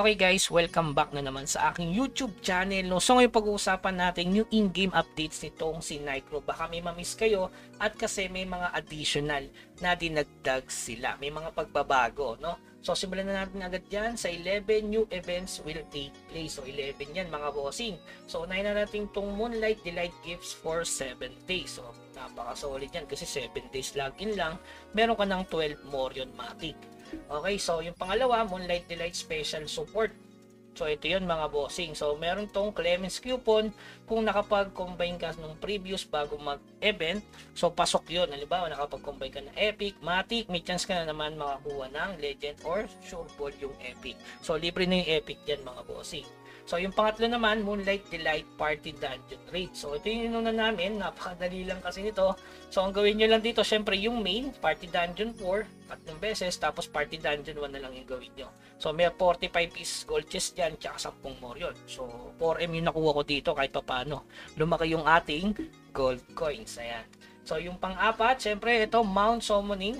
Okay guys, welcome back na naman sa aking YouTube channel. No? So ngayon pag-uusapan natin yung in-game updates nitong si Nitro. Baka may mamiss kayo at kasi may mga additional na dinagdag sila. May mga pagbabago. No? So simulan na natin agad yan sa 11 new events will take place. So 11 yan mga bossing. So unahin na natin itong Moonlight Delight Gifts for 7 days. So napaka-solid yan kasi 7 days login lang. Meron ka ng 12 Morion Matic. Okay, so yung pangalawa, Moonlight Delight Special Support. So ito yun mga bossing. So meron tong Clemens coupon kung nakapag-combine ka nung previous bago mag-event. So pasok yun. Halimbawa nakapag-combine ka ng Epic, Matic, may chance ka na naman makakuha ng Legend or Sure Ball yung Epic. So libre na yung Epic dyan mga bossing. So yung pangatlo naman, Moonlight Delight Party Dungeon Raid. So ito yung inuna namin, napakadali lang kasi nito. So ang gawin nyo lang dito, syempre yung main, Party Dungeon 4, tatlong beses, tapos Party Dungeon 1 na lang yung gawin nyo. So may 45 pieces gold chest dyan, tsaka 10 more yun. So 4M yung nakuha ko dito kahit pa paano. Lumaki yung ating gold coins. Ayan. So yung pang-apat, syempre ito, Mount Summoning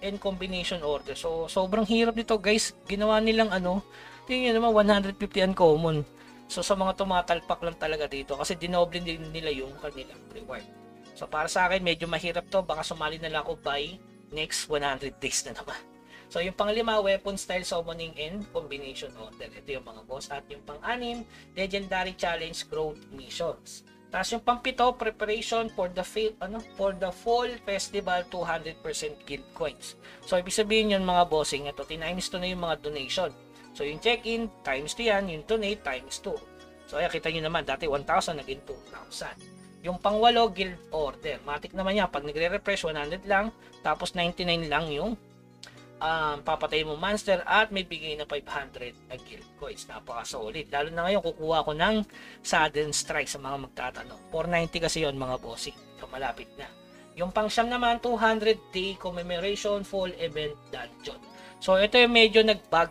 and Combination Order. So sobrang hirap nito guys. Ginawa nilang ano, Tingnan naman 150 uncommon. So sa mga tumatalpak lang talaga dito kasi dinoble din nila yung kanilang reward. So para sa akin medyo mahirap to baka sumali na lang ako by next 100 days na naman. So yung panglima, weapon style summoning and combination order. Ito yung mga boss. At yung pang-anim, legendary challenge growth missions. Tapos yung pang-pito, preparation for the fail, ano, for the fall festival 200% guild coins. So ibig sabihin yun mga bossing, ito tinimes to na yung mga donation. So yung check-in times 2 yan, yung donate times 2. So ayan, kita nyo naman, dati 1,000 naging 2,000. Yung pangwalo, guild order. Matik naman yan, pag nagre-refresh 100 lang, tapos 99 lang yung um, papatay mo monster at may bigay na 500 na guild coins. Napaka solid. Lalo na ngayon, kukuha ko ng sudden strike sa mga magtatanong. 490 kasi yon mga bossing. So malapit na. Yung pang siyam naman, 200 day commemoration full event dungeon. So ito yung medyo nag-bug.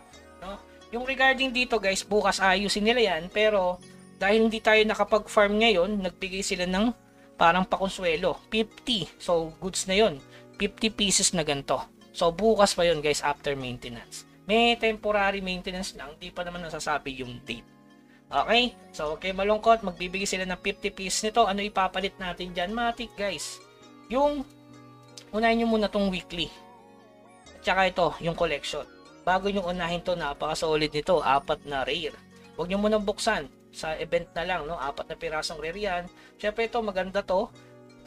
Yung regarding dito guys, bukas ayusin nila yan. Pero dahil hindi tayo nakapag-farm ngayon, nagbigay sila ng parang pakonsuelo. 50. So goods na yon 50 pieces na ganito. So bukas pa yon guys after maintenance. May temporary maintenance lang, di pa naman nasasabi yung date. Okay? So okay malungkot, magbibigay sila ng 50 pieces nito. Ano ipapalit natin dyan? Matik guys. Yung unahin nyo muna tong weekly. At saka ito, yung collection bago nyo unahin to, napaka-solid nito, apat na rare. Huwag nyo munang buksan sa event na lang, no? apat na pirasong rare yan. Siyempre ito, maganda to.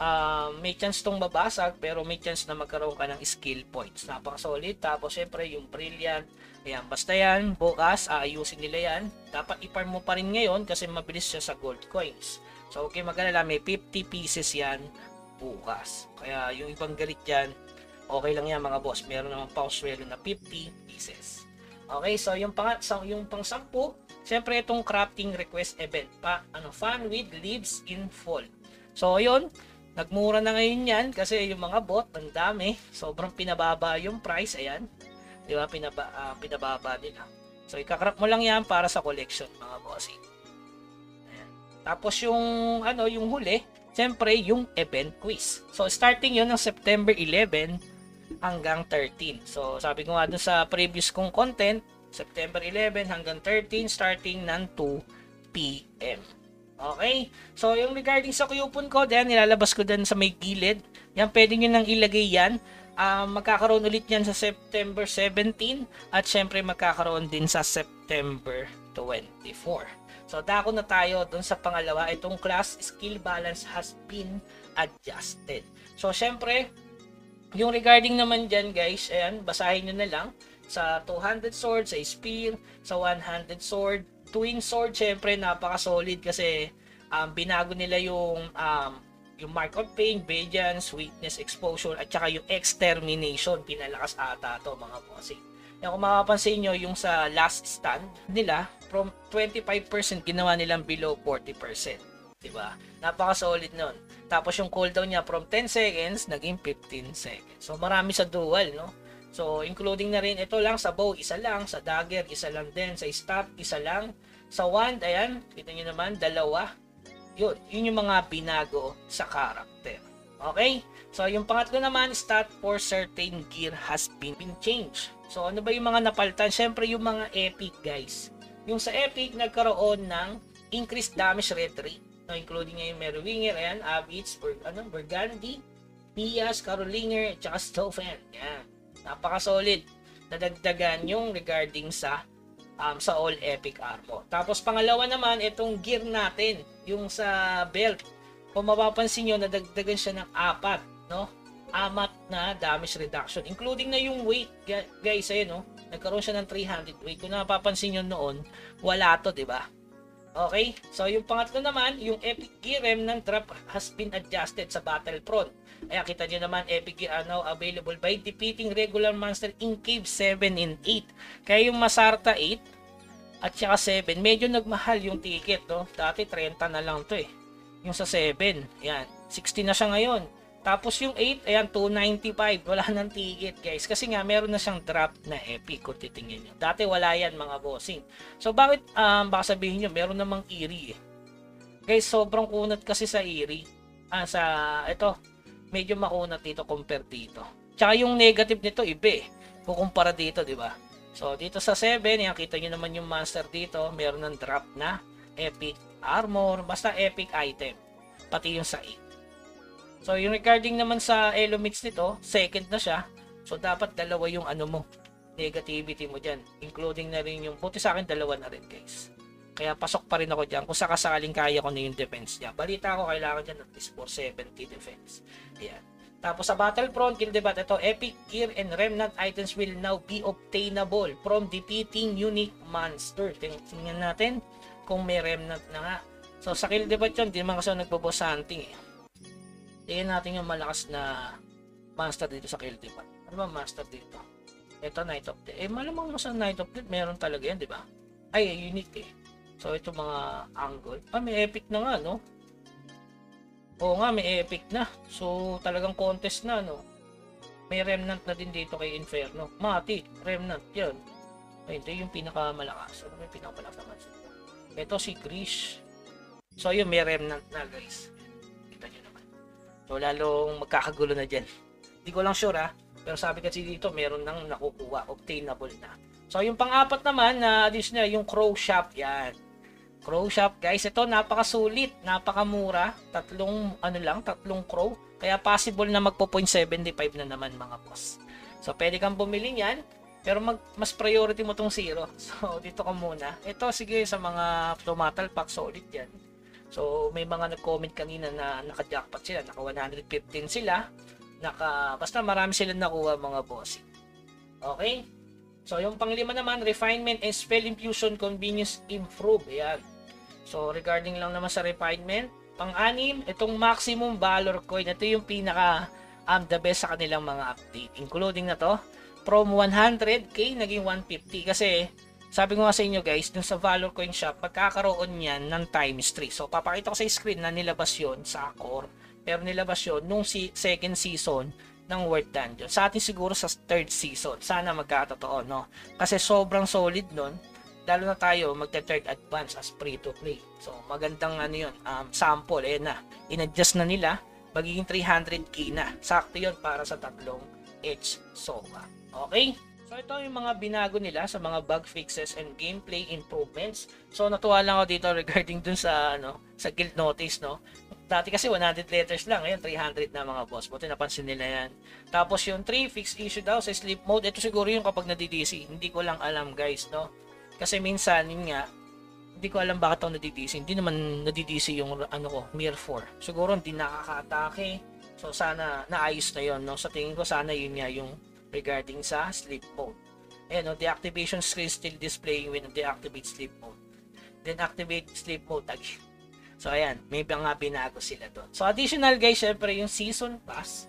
Uh, may chance tong mabasag, pero may chance na magkaroon ka ng skill points. Napaka-solid. Tapos, siyempre, yung brilliant. Ayan, basta yan, bukas, aayusin nila yan. Dapat i-farm mo pa rin ngayon kasi mabilis siya sa gold coins. So, okay, magalala, may 50 pieces yan bukas. Kaya, yung ibang galit yan, okay lang yan mga boss. Meron naman pa swelo na 50 pieces. Okay, so yung pang so yung pang 10, syempre itong crafting request event pa, ano, fun with leaves in fall. So ayun, nagmura na ngayon yan kasi yung mga bot, ang dami. Sobrang pinababa yung price, ayan. 'Di ba? Pinaba, uh, pinababa nila. So ikakrap mo lang yan para sa collection mga bossing. Ayan. Tapos yung ano, yung huli, syempre yung event quiz. So starting 'yon ng September 11 hanggang 13. So, sabi ko nga dun sa previous kong content, September 11 hanggang 13, starting ng 2 p.m. Okay? So, yung regarding sa coupon ko, yan, nilalabas ko dyan sa may gilid. Yan, pwede nyo nang ilagay yan. Uh, magkakaroon ulit yan sa September 17 at syempre magkakaroon din sa September 24. So, dako na tayo dun sa pangalawa. Itong class skill balance has been adjusted. So, syempre, yung regarding naman dyan guys, ayan, basahin nyo na lang. Sa 200 sword, sa spear, sa 100 sword, twin sword, syempre napaka-solid kasi um, binago nila yung um, yung mark of pain, vengeance, weakness, exposure, at saka yung extermination. Pinalakas ata to mga bossing. Yan, kung makapansin nyo, yung sa last stand nila, from 25% ginawa nilang below 40%. 'Di ba? Napaka-solid nun. Tapos yung cooldown niya from 10 seconds naging 15 seconds. So marami sa dual, no? So including na rin ito lang sa bow, isa lang, sa dagger, isa lang din, sa staff, isa lang, sa wand, ayan, kita niyo naman, dalawa. Yun, yun yung mga binago sa character. Okay? So, yung pangatlo naman, stat for certain gear has been, been changed. So ano ba yung mga napalitan? Syempre yung mga epic guys. Yung sa epic nagkaroon ng increased damage rate rate. No, including ngayon Merwinger, ayan, Abits, Bur ano, Burgundy, Pias, Carolinger, at saka Stoffen. Yan. Napaka-solid. Nadagdagan yung regarding sa um, sa all epic armor. Tapos pangalawa naman, itong gear natin, yung sa belt. Kung mapapansin nyo, nadagdagan siya ng apat, no? Amat na damage reduction, including na yung weight, guys, ayun, no? Nagkaroon siya ng 300 weight. Kung napapansin nyo noon, wala to, di ba? Okay? So, yung pangatlo naman, yung Epic Gear Remnant Drop has been adjusted sa Battlefront. Kaya kita nyo naman, Epic Gear ano, available by defeating regular monster in Cave 7 and 8. Kaya yung Masarta 8 at saka 7, medyo nagmahal yung ticket. No? Dati 30 na lang to eh. Yung sa 7, yan, 60 na siya ngayon. Tapos yung 8, ayan, 295. Wala nang ticket, guys. Kasi nga, meron na siyang drop na epic kung titingin nyo. Dati wala yan, mga bossing. So, bakit, um, baka sabihin nyo, meron namang eerie eh. Guys, sobrang kunat kasi sa eerie. Ah, sa, ito, medyo makunat dito compare dito. Tsaka yung negative nito, iba eh. Kukumpara dito, di ba? So, dito sa 7, yan, kita nyo naman yung monster dito. Meron ng drop na epic armor. Basta epic item. Pati yung sa 8. So, yung regarding naman sa Elomits nito, second na siya. So, dapat dalawa yung ano mo, negativity mo dyan. Including na rin yung, buti sa akin dalawa na rin guys. Kaya pasok pa rin ako dyan kung sakasakaling kaya ko na yung defense niya. Balita ko kailangan dyan at least 470 defense. Ayan. Tapos sa Battlefront, kill debat, ito, epic gear and remnant items will now be obtainable from defeating unique monster. Tingnan natin kung may remnant na nga. So sa kill debat yun, di naman kasi nagbo-boss hunting eh. Tingnan natin yung malakas na master dito sa kill team. Ano ba master dito? Ito Night of Death. Eh malamang mo sa Night of Death meron talaga yan, di ba? Ay, unique eh. So ito mga angle. Ah, may epic na nga, no? Oo nga, may epic na. So talagang contest na, no? May remnant na din dito kay Inferno. Mati, remnant, yan. Ay, ito yung pinakamalakas. Ano yung pinakamalakas naman? Ito si Krish. So yun, may remnant na guys. So, lalong magkakagulo na dyan. Hindi ko lang sure ha. Pero sabi kasi dito, meron nang nakukuha. Obtainable na. So, yung pang-apat naman na additional, yung Crow Shop. Yan. Crow Shop, guys. Ito, napakasulit. Napakamura. Tatlong, ano lang, tatlong crow. Kaya possible na magpo 0.75 na naman mga boss. So, pwede kang bumili niyan. Pero mag, mas priority mo tong zero. So, dito ka muna. Ito, sige, sa mga tumatalpak, solid yan. So, may mga nag-comment kanina na naka-jackpot sila, naka 115 sila, naka basta marami silang nakuha mga bossing. Okay? So, yung panglima naman, refinement and spell infusion convenience improve. Ayan. So, regarding lang naman sa refinement, pang-anim, itong maximum valor coin, ito yung pinaka um, the best sa kanilang mga update. Including na to, from 100k naging 150 kasi sabi ko nga sa inyo guys, dun sa Valor Coin Shop, pagkakaroon yan ng times 3. So, papakita ko sa screen na nilabas yon sa core. Pero nilabas yon nung si second season ng World Dungeon. Sa atin siguro sa third season. Sana magkatotoo, no? Kasi sobrang solid nun. Lalo na tayo magte-third advance as free to play. So, magandang ano yun, um, sample, eh na. In-adjust na nila, magiging 300k na. Sakto yun para sa tatlong H SOA. Okay? So ito yung mga binago nila sa mga bug fixes and gameplay improvements. So natuwa lang ako dito regarding dun sa ano, sa guild notice, no. Dati kasi 100 letters lang, ngayon 300 na mga boss. Buti napansin nila yan. Tapos yung 3 fix issue daw sa sleep mode, ito siguro yung kapag nadidisi. Hindi ko lang alam guys, no. Kasi minsan, yun nga, hindi ko alam bakit ako nadidisi. Hindi naman nadidisi yung ano ko, Mir 4. Siguro hindi nakaka-atake. So sana naayos na yon no. Sa tingin ko sana yun nga yung regarding sa sleep mode. Ayan, no, deactivation screen still displaying when deactivate sleep mode. Then activate sleep mode again. So ayan, may mga binago sila doon. So additional guys, syempre yung season pass,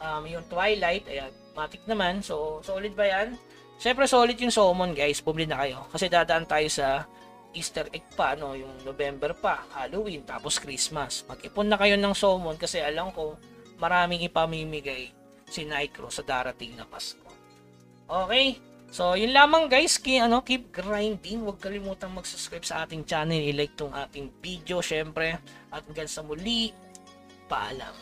um, yung Twilight, ayan, matik naman. So solid ba yan? Syempre solid yung summon guys, bumili na kayo. Kasi dadaan tayo sa Easter egg pa, no, yung November pa, Halloween, tapos Christmas. Mag-ipon na kayo ng summon kasi alam ko maraming ipamimigay si Nitro sa darating na Pasko. Okay? So, yun lamang guys. Ki, ano, keep grinding. Huwag kalimutang mag-subscribe sa ating channel. I-like tong ating video, syempre. At hanggang sa muli, paalam.